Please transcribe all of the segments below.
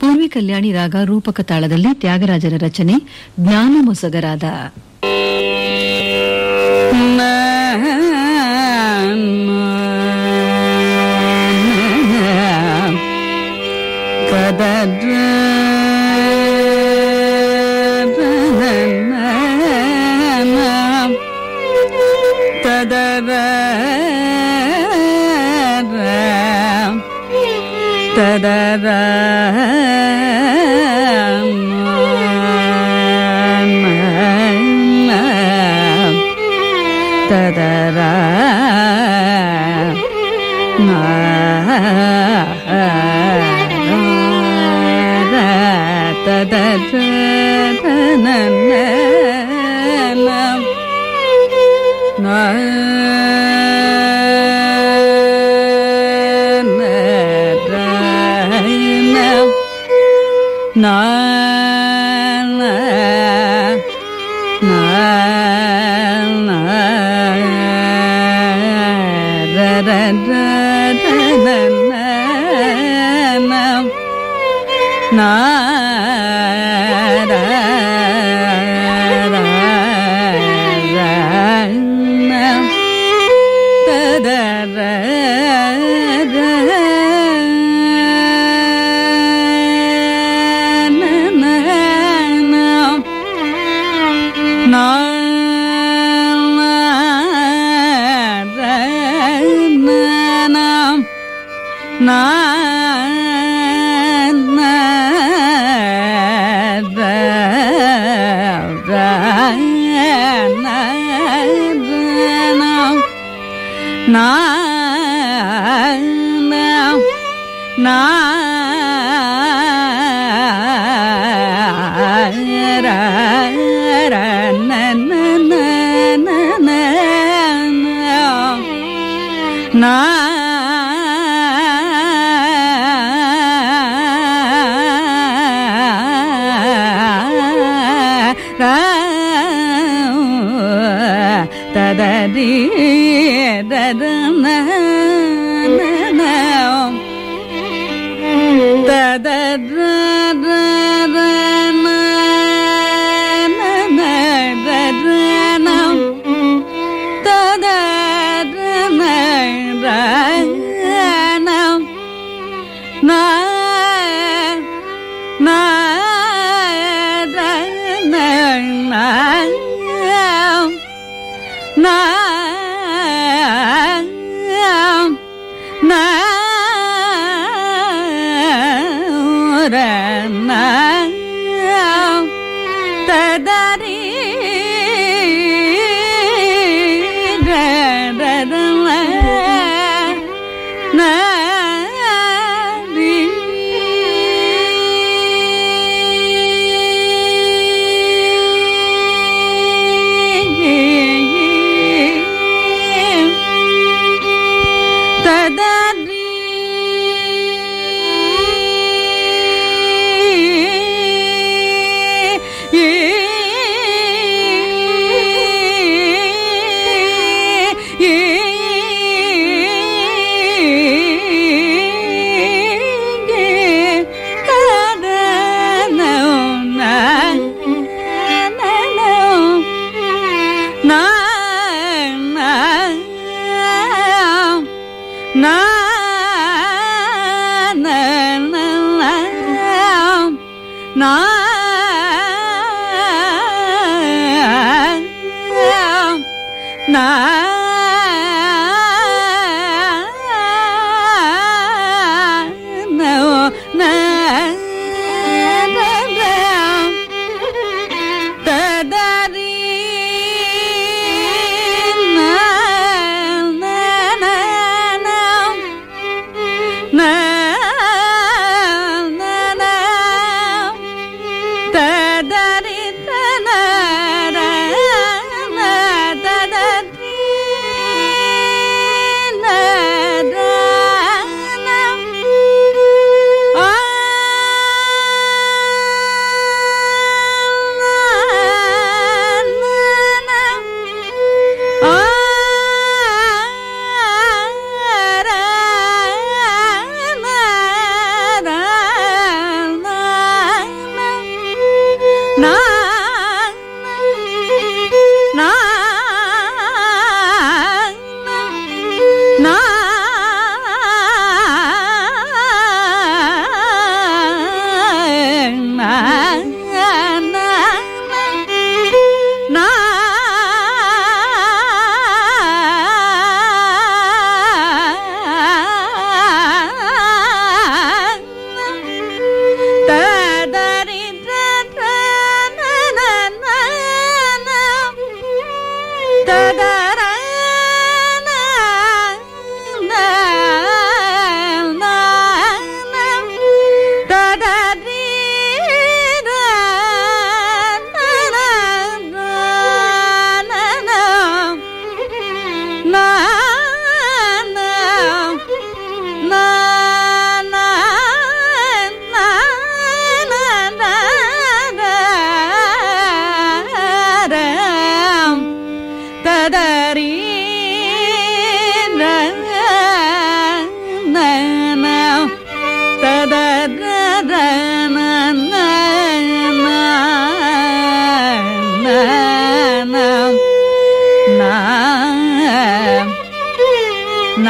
ಪೂರ್ವಿ ಕಲ್ಯಾಣಿ ರಾಗ ರೂಪಕ ತಾಳದಲ್ಲಿ ತ್ಯಾಗರಾಜರ ರಚನೆ ಜ್ಞಾನ ಮೊಸಗರಾದ Ah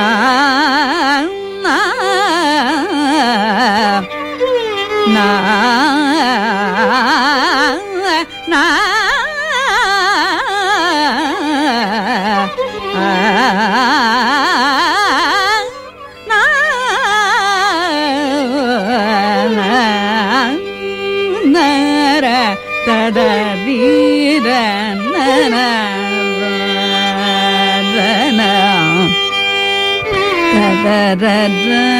啊。Da da da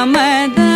గ